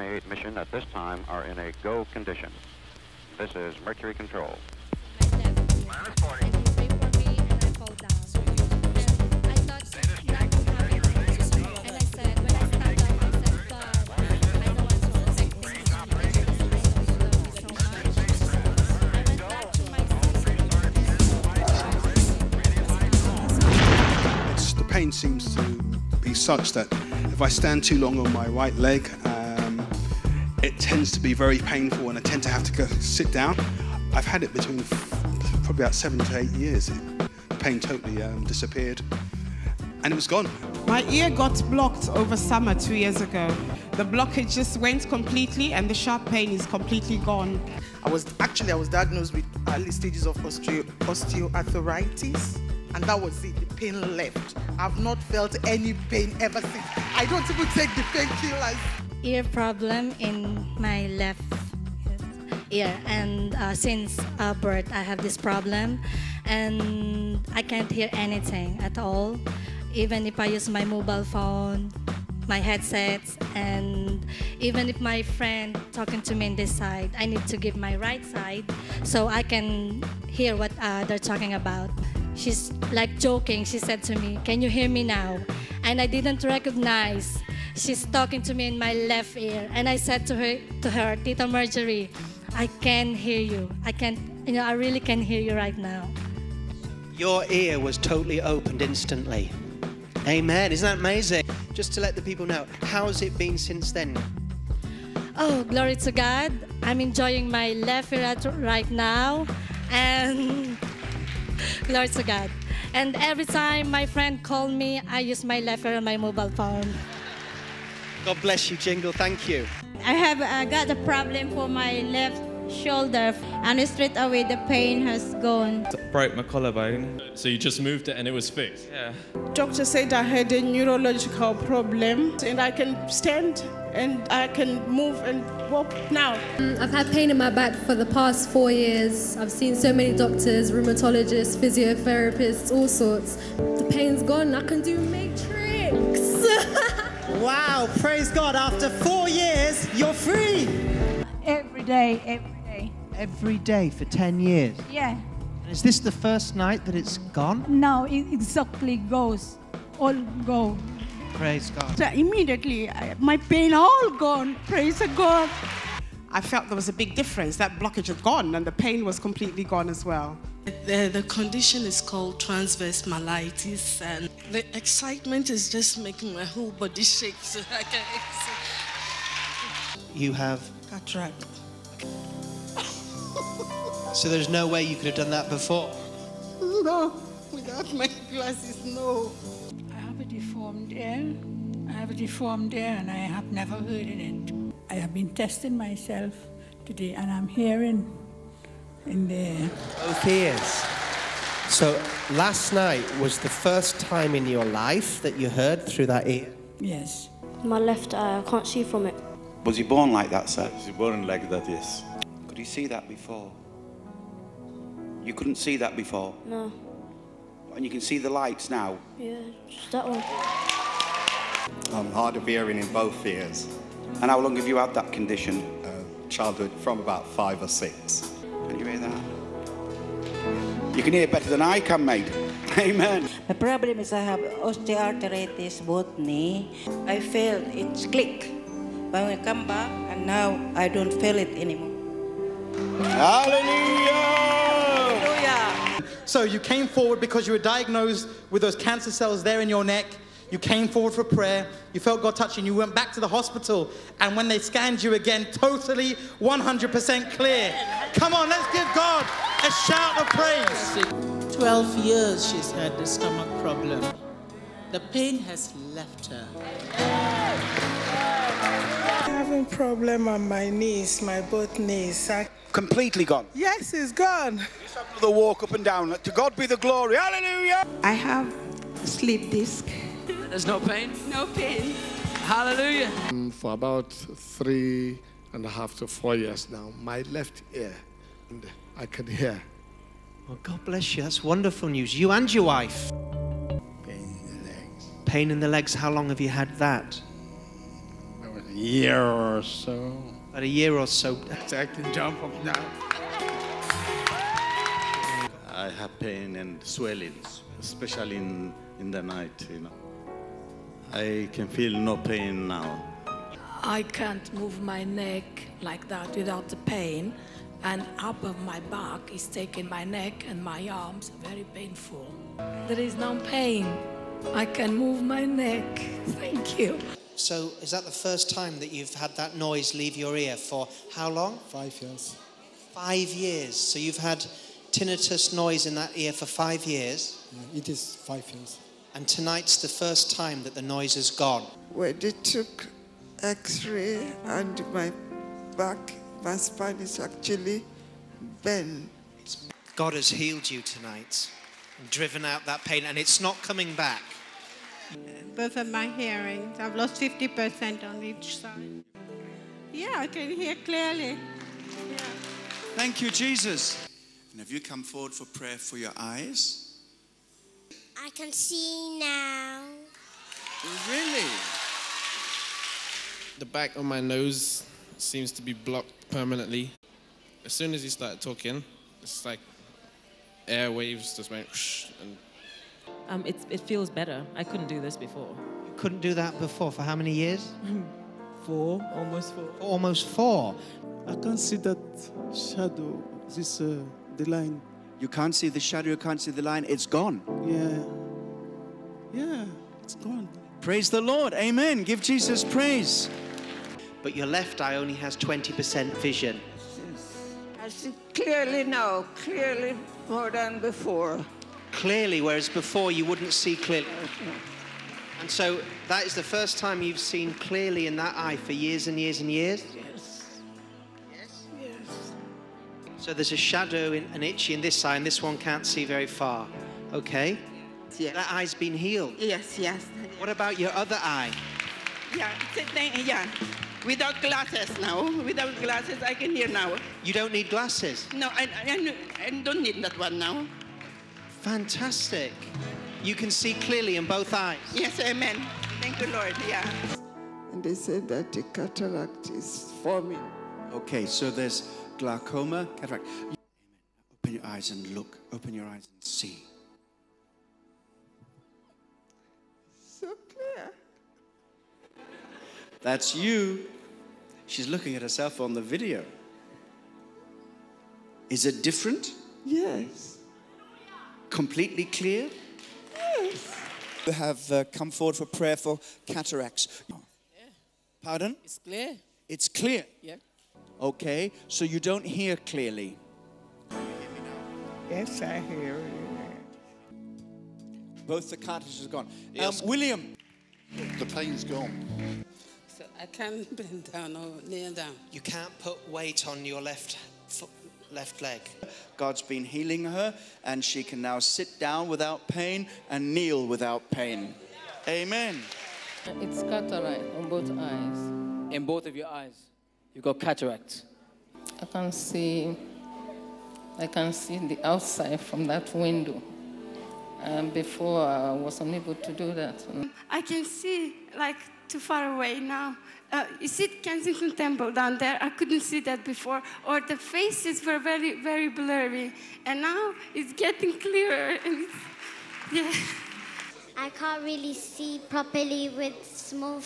GMA mission at this time are in a go condition. This is Mercury Control. It's, the pain seems to be such that if I stand too long on my right leg, tends to be very painful and I tend to have to go sit down. I've had it between probably about seven to eight years. The pain totally um, disappeared and it was gone. My ear got blocked over summer two years ago. The blockage just went completely and the sharp pain is completely gone. I was actually I was diagnosed with early stages of osteo- osteoarthritis, and that was it. The pain left. I've not felt any pain ever since. I don't even take the painkillers. Ear problem in my left ear. And uh, since uh, birth I have this problem and I can't hear anything at all. Even if I use my mobile phone my headsets and even if my friend talking to me in this side I need to give my right side so I can hear what uh, they're talking about. She's like joking. She said to me can you hear me now? And I didn't recognize she's talking to me in my left ear and i said to her to her tita marjorie i can hear you i can you know i really can hear you right now Your ear was totally opened instantly. Amen. Isn't that amazing? Just to let the people know, how's it been since then? oh glory to god i'm enjoying my left ear right now and glory to god and every time my friend called me i use my left ear on my mobile phone God bless you, Jingle. Thank you. I have uh, got a problem for my left shoulder, and straight away the pain has gone. broke my collarbone. So you just moved it and it was fixed? Yeah. Doctor said I had a neurological problem and I can stand and I can move and walk now. I've had pain in my back for the past four years. I've seen so many doctors, rheumatologists, physiotherapists, all sorts. The pain's gone. I can do matrix. Wow, praise God. After four years, you're free. Every day, every day. Every day for 10 years. Yeah. Is this the first night that it's gone? No, it exactly goes, all go. Praise God. So immediately, my pain all gone. Praise God. I felt there was a big difference. That blockage had gone and the pain was completely gone as well. The, the condition is called transverse myelitis, and the excitement is just making my whole body shake. So I can't You have. cataract. So there's no way you could have done that before. No, without my glasses, no. I have a deformed ear. I have a deformed ear, and I have never heard in it. I have been testing myself today, and I'm hearing in the Both ears. So last night was the first time in your life that you heard through that ear. yes. My left eye, I can't see from it. Was he born like that, sir? Was born like that, yes. Could you see that before? You couldn't see that before. No, And you can see the lights now. yeah, just that one. I'm hard of hearing in both ears. And how long have you had that condition? Uh, childhood from about five or six. Can you hear that? You can hear better than I can, mate. Amen. The problem is I have osteoarthritis both knee. I feel it's click when we come back, and now I don't feel it anymore. Hallelujah! Hallelujah. So you came forward because you were diagnosed with those cancer cells there in your neck. You came forward for prayer. You felt God touching. You went back to the hospital. And when they scanned you again, totally 100% clear. Come on, let's give God a shout of praise. 12 years she's had the stomach problem. The pain has left her. I'm Having problem on my knees, my both knees. I- Completely gone. yes, it's gone. Just have another walk up and down. To God be the glory. Hallelujah! I have sleep disc. There's no pain. No pain. Hallelujah. Um, for about three and a half to four years now, my left ear, and I can hear. Well, God bless you. That's wonderful news. You and your wife. Pain in the legs. Pain in the legs. How long have you had that? About A year or so. About a year or so. I can jump up now. I have pain and swellings, especially in, in the night, you know. I can feel no pain now. I can't move my neck like that without the pain, and up of my back is taking my neck and my arms very painful. There is no pain. I can move my neck. Thank you. So, is that the first time that you've had that noise leave your ear for how long? Five years. Five years. So, you've had tinnitus noise in that ear for five years, Yeah, it is five years. And tonight's the first time that the noise is gone. When they took x-ray and my back, my spine is actually bent. God has healed you tonight and driven out that pain, and it's not coming back. Both of my hearings, I've lost 50% on each side. Yeah, I can hear clearly. Thank you, Jesus. And have you come forward for prayer for your eyes? I can see now. Really? The back of my nose seems to be blocked permanently. As soon as he started talking, it's like airwaves just went whoosh, and Um, it, it feels better. I couldn't do this before. You couldn't do that before for how many years? Four, almost four. Almost four. I can't see that shadow, this, uh, the line. You can't see the shadow, you can't see the line. It's gone. Yeah. Yeah, it's gone. Praise the Lord. Amen. Give Jesus praise. But your left eye only has 20% vision. I see clearly now, clearly more than before. Clearly, whereas before you wouldn't see clearly. And so that is the first time you've seen clearly in that eye for years and years and years? Yes. Yes, yes. So there's a shadow in, an itchy in this eye, and this one can't see very far. Okay? Yes. That eye's been healed. Yes, yes. What about your other eye? Yeah, yeah. Without glasses now, without glasses, I can hear now. You don't need glasses. No, I, I, I don't need that one now. Fantastic. You can see clearly in both eyes. Yes, amen. Thank you, Lord, yeah. And they said that the cataract is forming. Okay, so there's glaucoma, cataract. Open your eyes and look. Open your eyes and see. So clear. That's you. She's looking at herself on the video. Is it different? Yes. Completely clear? Yes. You have uh, come forward for prayer for cataracts. Pardon? It's clear. It's clear. Yeah. Okay, so you don't hear clearly. Yes, I hear you. Both the cartridges are gone. Yes. Um, William. The pain's gone. So I can't bend down or kneel down. You can't put weight on your left foot, left leg. God's been healing her, and she can now sit down without pain and kneel without pain. Amen. It's cataract on both eyes. In both of your eyes, you got cataracts. I can see, I can see the outside from that window. And before I was unable to do that. I can see like too far away now. Uh, you see Kensington Temple down there? I couldn't see that before. Or the faces were very, very blurry. And now it's getting clearer. And it's, yeah. I can't really see properly with small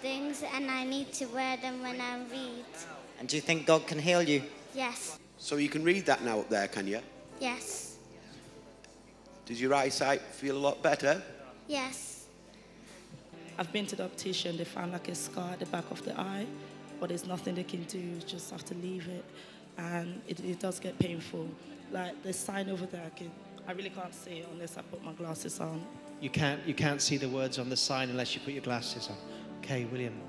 things, and I need to wear them when I read. And do you think God can heal you? Yes, So you can read that now up there, can you? yes, Does your eyesight feel a lot better? yes. I've been to the optician, they found like a scar at the back of the eye, but there's nothing they can do, you just have to leave it. And it, it does get painful. Like the sign over there, I, can, I really can't see it unless I put my glasses on. You can't, you can't see the words on the sign unless you put your glasses on. Okay, William.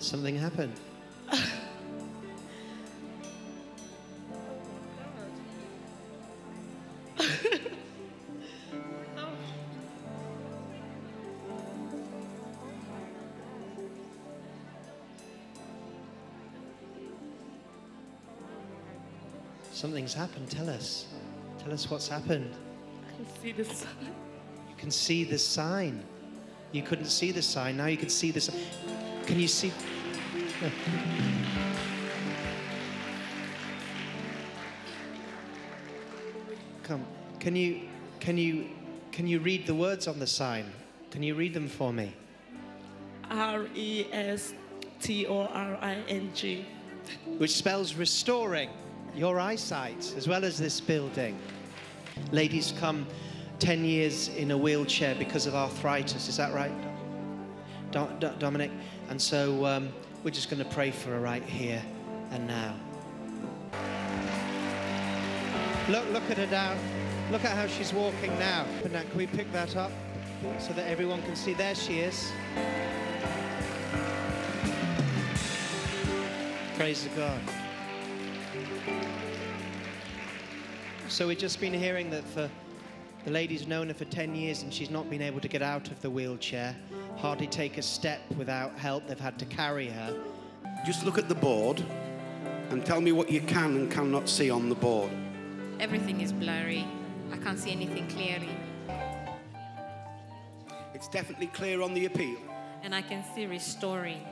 Something happened. Something's happened. Tell us. Tell us what's happened. Can see the sign. You can see the sign. You couldn't see the sign. Now you can see the sign. Can you see? Come. Can you can you can you read the words on the sign? Can you read them for me? R E S T O R I N G. Which spells restoring your eyesight as well as this building. Ladies come 10 years in a wheelchair because of arthritis. Is that right, Do- Do- Dominic? And so um, we're just going to pray for her right here and now. Look, look at her down. Look at how she's walking now. Now, can we pick that up so that everyone can see? There she is. Praise the God. So we've just been hearing that for the lady's known her for 10 years and she's not been able to get out of the wheelchair, hardly take a step without help. They've had to carry her. Just look at the board and tell me what you can and cannot see on the board. Everything is blurry. I can't see anything clearly. It's definitely clear on the appeal. And I can see restoring.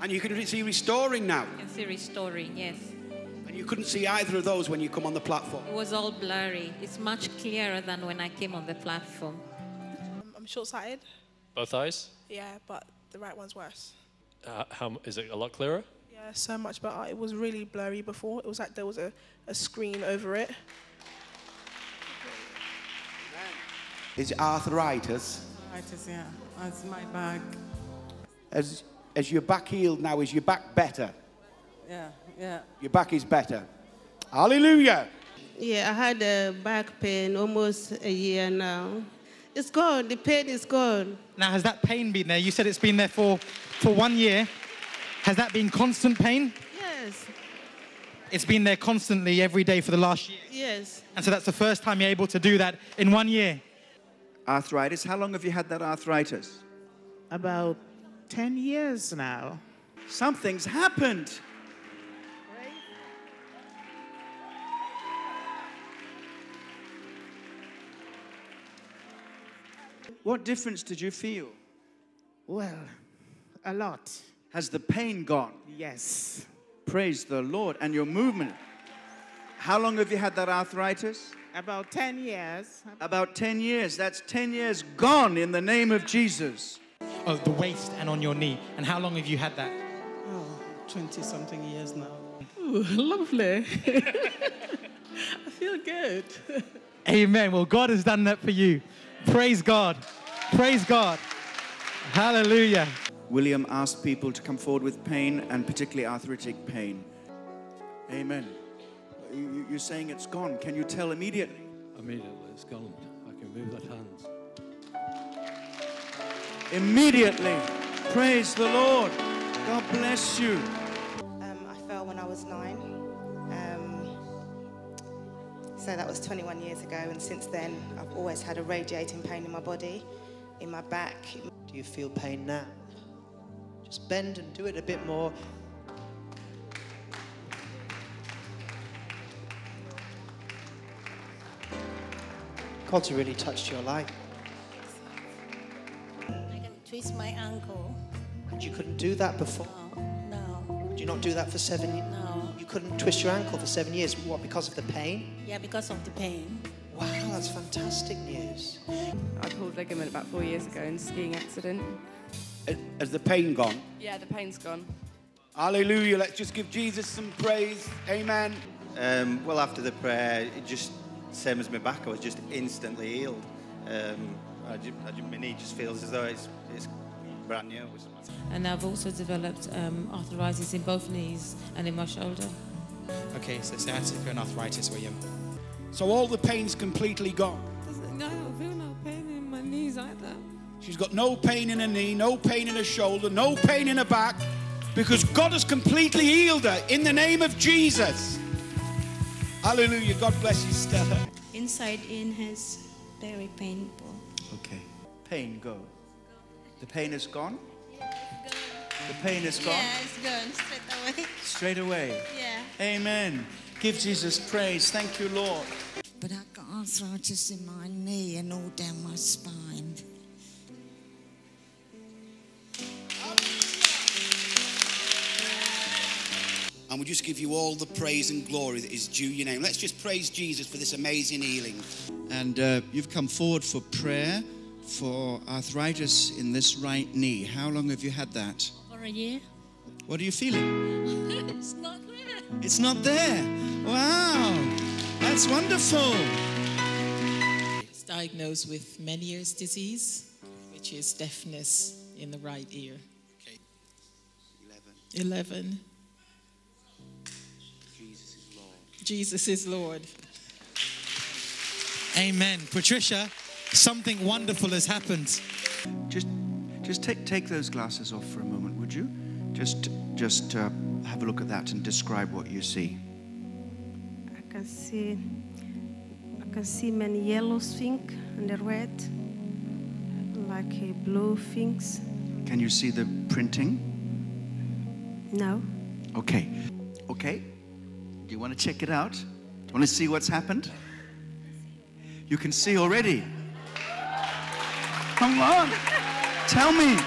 And you can see restoring now. I can see restoring, yes. And you couldn't see either of those when you come on the platform. It was all blurry. It's much clearer than when I came on the platform. I'm short-sighted. Both eyes? Yeah, but the right one's worse. Uh, how is it a lot clearer? Yeah, so much better. It was really blurry before. It was like there was a, a screen over it. Is it arthritis? Arthritis, yeah. That's my back. As, as your back healed now, is your back better? Yeah, yeah. Your back is better. Hallelujah. Yeah, I had a back pain almost a year now. It's gone. The pain is gone. Now, has that pain been there? You said it's been there for, for one year. Has that been constant pain? Yes, It's been there constantly every day for the last year. yes. And so that's the first time you're able to do that in one year. Arthritis. How long have you had that arthritis? About 10 years now. Something's happened. What difference did you feel? Well, a lot. Has the pain gone? Yes. Praise the Lord. And your movement. How long have you had that arthritis? About 10 years. About 10 years. That's 10 years gone in the name of Jesus. Oh, the waist and on your knee. And how long have you had that? Oh, 20 something years now. Ooh, lovely. I feel good. Amen. Well, God has done that for you. Praise God. Praise God. Hallelujah. William asked people to come forward with pain and particularly arthritic pain. Amen. You- you- You're saying it's gone. Can you tell immediately? Immediately, it's gone. I can move that hand. Immediately. Praise the Lord. God bless you. Um, I fell when I was nine. Um, so that was 21 years ago, and since then, I've always had a radiating pain in my body, in my back. Do you feel pain now? Just bend and do it a bit more. God's really touched your life. I can twist my ankle. And you couldn't do that before. No, Did you not do that for seven years? no. You couldn't twist your ankle for seven years. What, because of the pain? Yeah, because of the pain. Wow, that's fantastic news. I pulled ligament about four years ago in a skiing accident. Has the pain gone? Yeah, the pain's gone. Hallelujah. Let's just give Jesus some praise. Amen. Um, well, after the prayer, it just same as my back. I was just instantly healed. Um, I ju- I ju- my knee just feels as though it's, it's brand new. And I've also developed um, arthritis in both knees and in my shoulder. Okay, so sciatica and arthritis, William. So all the pain's completely gone. No, I don't feel no pain in my knees either. She's got no pain in her knee, no pain in her shoulder, no pain in her back, because God has completely healed her in the name of Jesus. Hallelujah. God bless you, Stella. Inside in has very painful. Okay. Pain, go. The pain is gone? The pain is gone? Yeah, it's gone straight away. Straight away. Yeah. Amen. Give Jesus praise. Thank you, Lord. But I can't arthritis in my knee and all down my spine. And we just give you all the praise and glory that is due your name. Let's just praise Jesus for this amazing healing. And uh, you've come forward for prayer for arthritis in this right knee. How long have you had that? For a year? What are you feeling? it's not there. It's not there. Wow. That's wonderful. He's diagnosed with Meniere's disease, which is deafness in the right ear. Okay. 11. 11. Jesus is Lord. Jesus is Lord. Amen. Patricia, something wonderful has happened. Just, just take take those glasses off for a moment, would you? Just, just uh, have a look at that and describe what you see. I can see I can see many yellow things and the red, like a blue things. Can you see the printing? No. Okay. Okay. Do you want to check it out? Do you want to see what's happened? You can see already. Come on. Tell me.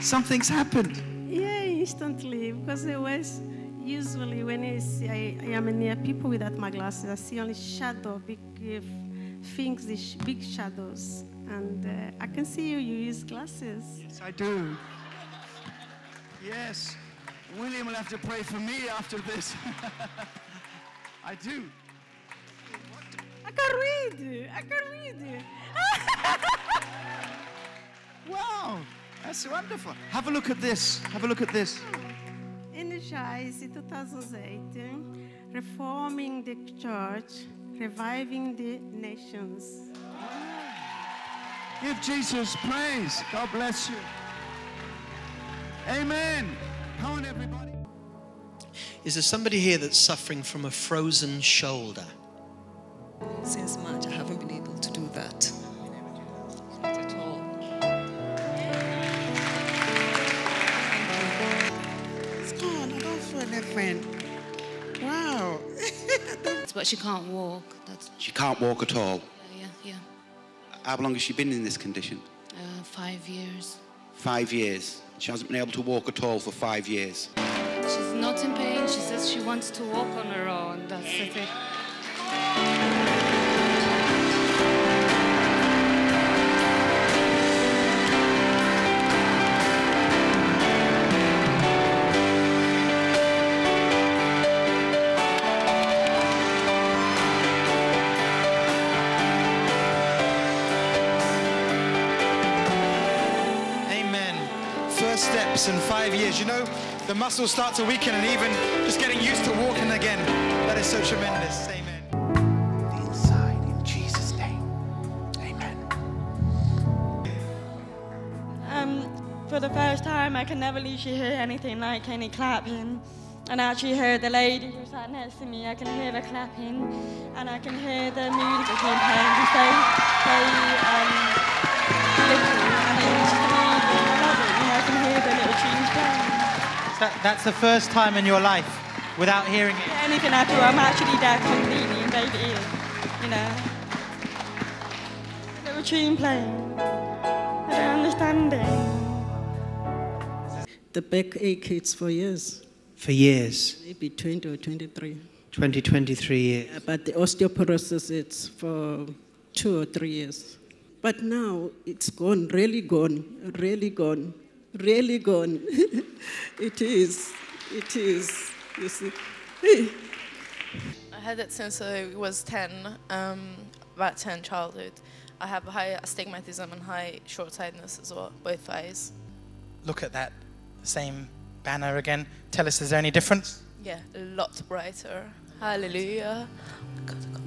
Something's happened. Yeah, instantly because it was usually when I see I, I am near people without my glasses, I see only shadow, big uh, things, these big shadows, and uh, I can see you. You use glasses. Yes, I do. Yes. William will have to pray for me after this. I do. I can read. I can read. Wow, that's wonderful. Have a look at this. Have a look at this. Energized in 2008, reforming the church, reviving the nations. Give Jesus praise. God bless you. Amen. Come on, everybody. Is there somebody here that's suffering from a frozen shoulder? Since March, I haven't been able to do that. Not at all. It's gone. I don't feel different. Wow. but she can't walk. That's She can't walk at all. yeah, yeah. How long has she been in this condition? Uh, five years. Five years. She hasn't been able to walk at all for five years. She's not in pain. She says she wants to walk on her own. That's the First steps in five years. You know, the muscles start to weaken and even just getting used to walking again. That is so tremendous. Amen. Inside, in Jesus' name. Amen. Um, for the first time, I can never literally hear anything like any clapping. And I actually heard the lady who sat next to me, I can hear her clapping, and I can hear the music being played. It's very, very um, That, that's the first time in your life without hearing it. Anything at all, I'm actually there completely in both ears, you know. Little tune playing. I don't understand it. The backache it's for years, For years. maybe 20 or 23. 20, 23 years. Uh, But the osteoporosis it's for two or three years. But now it's gone, really gone, really gone, really gone. it is, it is. You see. Hey. I had it since I was 10, um, about 10 childhood. I have high astigmatism and high short-sightedness as well, both eyes. Look at that same banner again. Tell us, is there any difference? Yeah, a lot brighter. Hallelujah. God, I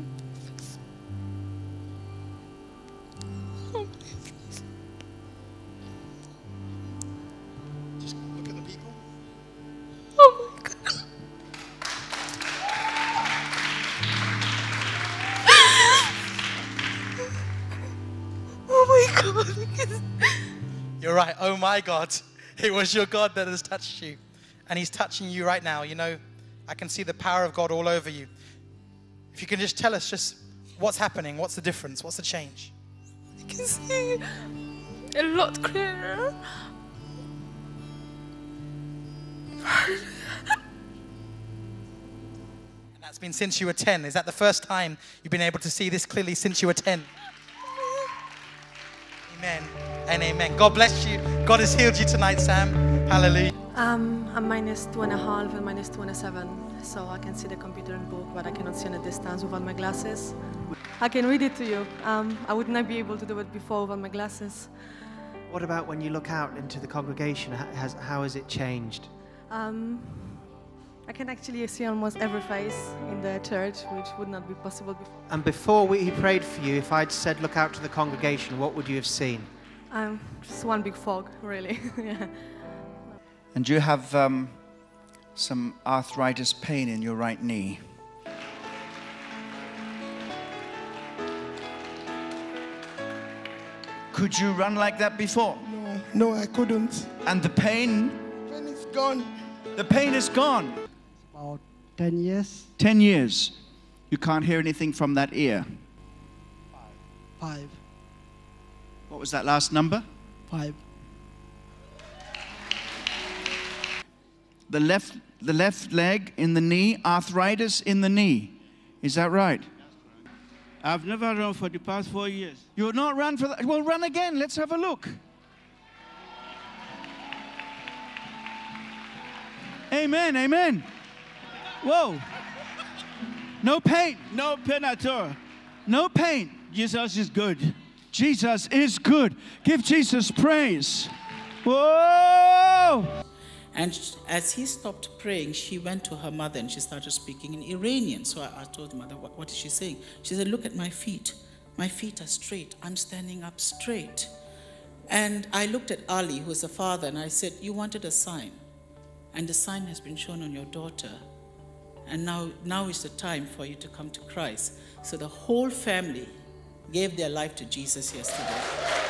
God. You're right. Oh my God. It was your God that has touched you. And He's touching you right now. You know, I can see the power of God all over you. If you can just tell us just what's happening, what's the difference, what's the change? I can see a lot clearer. And that's been since you were 10. Is that the first time you've been able to see this clearly since you were 10? Amen and amen. God bless you. God has healed you tonight, Sam. Hallelujah. Um, I'm minus two and a half and minus two and a seven, so I can see the computer and book, but I cannot see on a distance without my glasses. I can read it to you. Um, I would not be able to do it before without my glasses. What about when you look out into the congregation? How has, how has it changed? Um, I can actually see almost every face in the church, which would not be possible before. And before we, he prayed for you, if I'd said, look out to the congregation, what would you have seen? Um, just one big fog, really. yeah. And you have um, some arthritis pain in your right knee. Could you run like that before? No, no, I couldn't. And the pain? When it's gone. The pain is gone. About 10 years. 10 years. You can't hear anything from that ear. Five. Five. What was that last number? Five. The left, the left leg in the knee, arthritis in the knee. Is that right? I've never run for the past four years. You're not run for that? Well, run again. Let's have a look. Amen, amen. Whoa. No pain. No pain. No pain. Jesus is good. Jesus is good. Give Jesus praise. Whoa! And as he stopped praying, she went to her mother and she started speaking in Iranian. So I, I told the mother, what, what is she saying? She said, Look at my feet. My feet are straight. I'm standing up straight. And I looked at Ali, who is the father, and I said, You wanted a sign. And the sign has been shown on your daughter. And now, now is the time for you to come to Christ. So the whole family gave their life to Jesus yesterday.